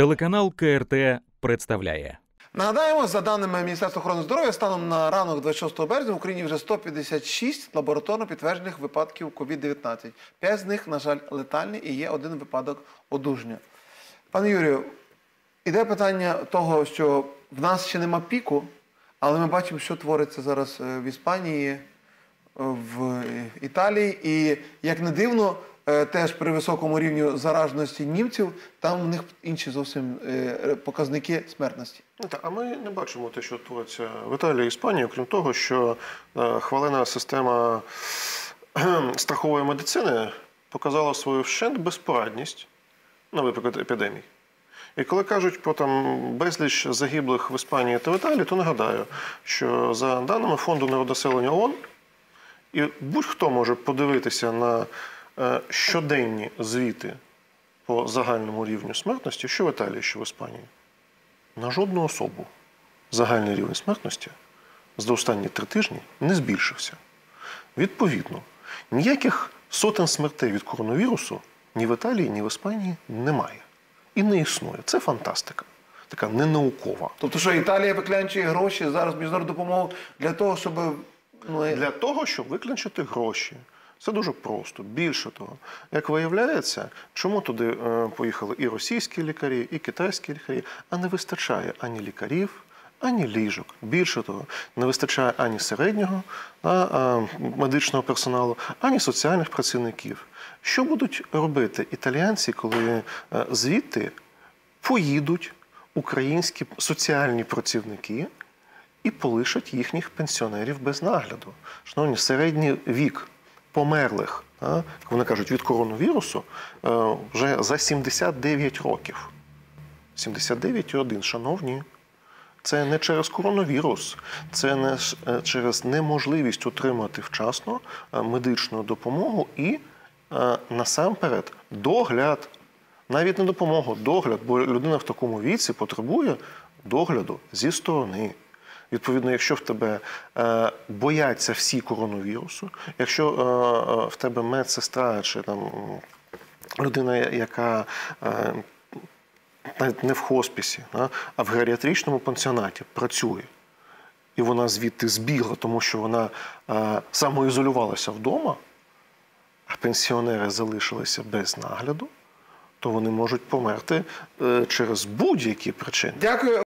Телеканал КРТ представляє. Нагадаємо, за даними Міністерства охорони здоров'я, станом на ранок 26 березня в Україні вже 156 лабораторно підтверджених випадків COVID-19. П'ять з них, на жаль, летальні і є один випадок одужання. Пане Юрію, іде питання того, що в нас ще нема піку, але ми бачимо, що твориться зараз е, в Іспанії, е, в Італії. І як не дивно, теж при високому рівні зараженості німців, там в них інші зовсім е, показники смертності. Ну, а ми не бачимо те, що твориться в Італії і Іспанії, окрім того, що е, хвалена система страхової медицини показала свою вщент безпорадність на випадок епідемій. І коли кажуть про там безліч загиблих в Іспанії та в Італії, то нагадаю, що за даними фонду народонаселення ООН, і будь-хто може подивитися на е, щоденні звіти по загальному рівню смертності, що в Італії, що в Іспанії. На жодну особу загальний рівень смертності за останні три тижні не збільшився. Відповідно, ніяких сотень смертей від коронавірусу ні в Італії, ні в Іспанії немає. І не існує. Це фантастика, така ненаукова. Тобто, що Італія виклянчує гроші зараз міжнародну допомогу для того, щоб ну, е, Для того, щоб виклинчити гроші. Це дуже просто. Більше того, як виявляється, чому туди е, поїхали і російські лікарі, і китайські лікарі, а не вистачає ані лікарів, ані ліжок. Більше того, не вистачає ані середнього а, а, медичного персоналу, ані соціальних працівників. Що будуть робити італіянці, коли е, звідти поїдуть українські соціальні працівники і полишать їхніх пенсіонерів без нагляду. Шановні, середній вік померлих, як вони кажуть, від коронавірусу е, вже за 79 років. 79,1, шановні. Це не через коронавірус, це не е, через неможливість отримати вчасно е, медичну допомогу і насамперед догляд. Навіть не допомогу, догляд, бо людина в такому віці потребує догляду зі сторони. Відповідно, якщо в тебе е, бояться всі коронавірусу, якщо е, е, в тебе медсестра чи там людина, яка навіть не в хоспісі, а, а в геріатричному пансіонаті працює, і вона звідти збігла, тому що вона е, самоізолювалася вдома, а пенсіонери залишилися без нагляду, то вони можуть померти е, через будь-які причини. дякую.